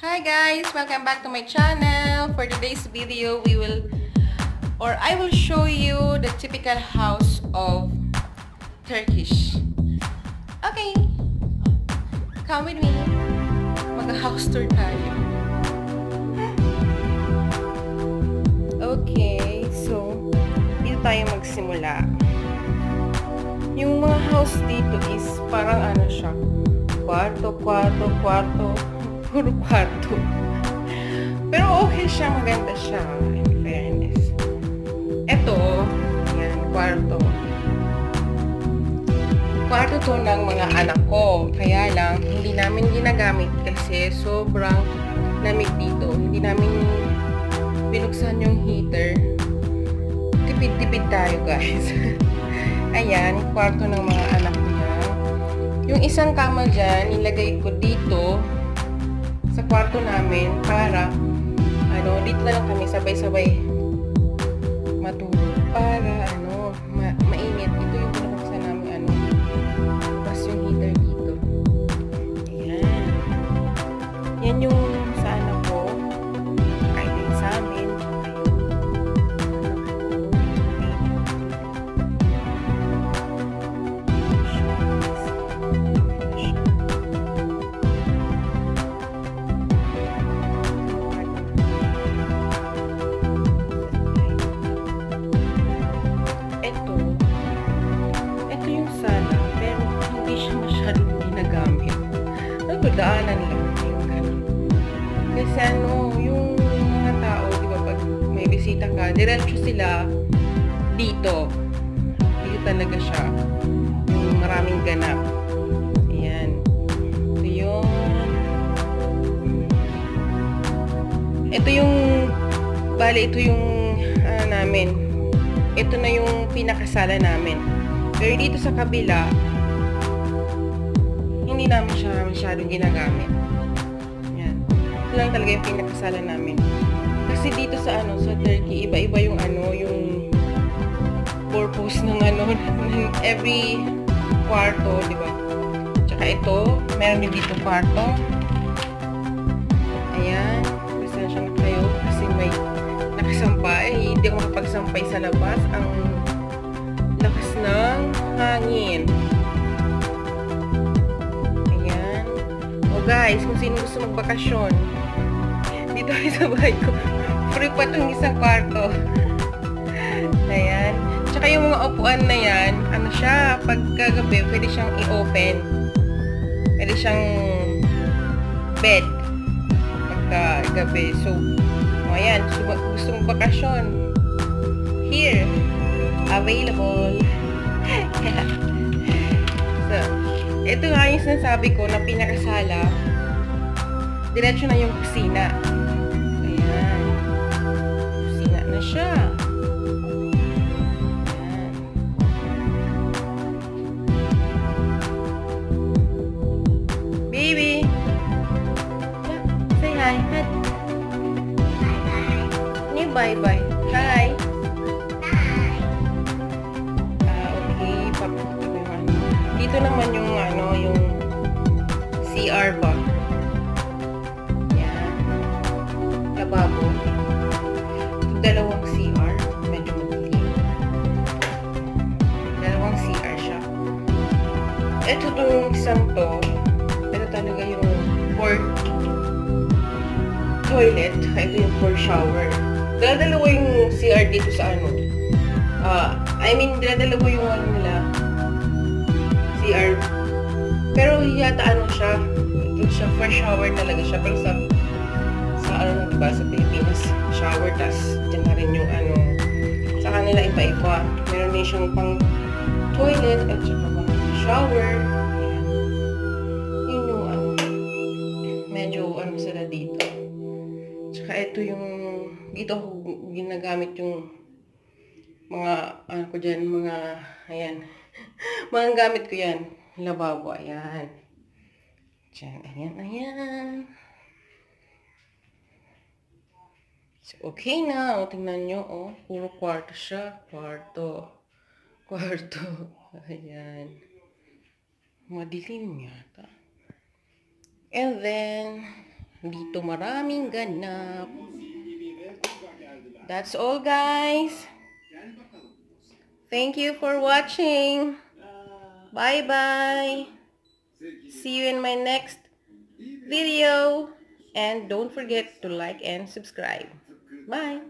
Hi guys! Welcome back to my channel. For today's video, we will or I will show you the typical house of Turkish. Okay. Come with me. Mag-house tour tayo. Okay, so dito tayo magsimula. Yung mga house dito is parang ano siya, kwarto, kwarto, kwarto, puro kwarto. Pero okay siya, maganda siya, in fairness. Ito, yan, kwarto. Kwarto to ng mga anak ko. Kaya lang, hindi namin ginagamit kasi sobrang lamig dito. Hindi namin binuksan yung heater. Tipid-tipid tayo, guys. Ayan, kwarto ng mga anak niya. Yung isang kama dyan, nilagay ko dito sa kwarto namin para ano, dito na lang kami sabay-sabay matulog para Nagdaanan lang. Kasi ano, yung mga tao, di ba, pag may bisita ka, diretso sila dito. Dito talaga siya. Yung maraming ganap. Ayan. Ito yung ito yung bali ito yung ano namin ito na yung pinakasala namin pero dito sa kabila hindi namin siya masyadong ginagamit. Yan. Ito lang talaga yung pinakasala namin. Kasi dito sa ano sa Turkey iba-iba yung ano yung purpose ng ano ng every kwarto di ba? Tsaka ito meron din dito kwarto. Ayan. Pasensya na kayo kasi may nakasampay. Hindi ako makapagsampay sa labas. Ang lakas ng guys kung sino gusto magbakasyon. Dito ay sa bahay ko. Free pa itong isang kwarto. Ayan. Tsaka yung mga upuan na yan ano siya pagkagabi pwede siyang i-open. Pwede siyang bed. Pagkagabi. So ayan gusto mong bakasyon? Here. Available. So ito nga yung sinasabi ko na pinakasala diretso na yung kusina. Ayan. Kusina na siya. Ayan. Baby. Yeah, say hi. Hi. Ni bye. Bye hi. Ah, okay. Dito naman yung ano, yung CR ba? Dalawang CR. Medyo madilim. Dalawang CR siya. Ito tong isang to. Ito talaga yung for toilet. Ito yung for shower. Dalawa yung CR dito sa ano. Ah, I mean, dinadalawa yung ano nila. CR. Pero yata ano siya, ito siya, for shower talaga siya. Pero sa, sa ano, diba, sa Pilipinas, shower, tas rin yung ano, sa kanila iba-iba. Meron din siyang pang toilet at saka pang shower. Ayan. Yun yung ano, medyo ano sila dito. Tsaka ito yung, dito ginagamit yung mga, ano ko dyan, mga, ayan, mga gamit ko yan, lababo, ayan, dyan, ayan, ayan, so, okay na, o, tingnan nyo, oh, puro kwarto siya, kwarto, kwarto, ayan, madilim yata, and then, Dito maraming ganap. That's all guys. Thank you for watching. Bye-bye. See you in my next video. And don't forget to like and subscribe. Bye.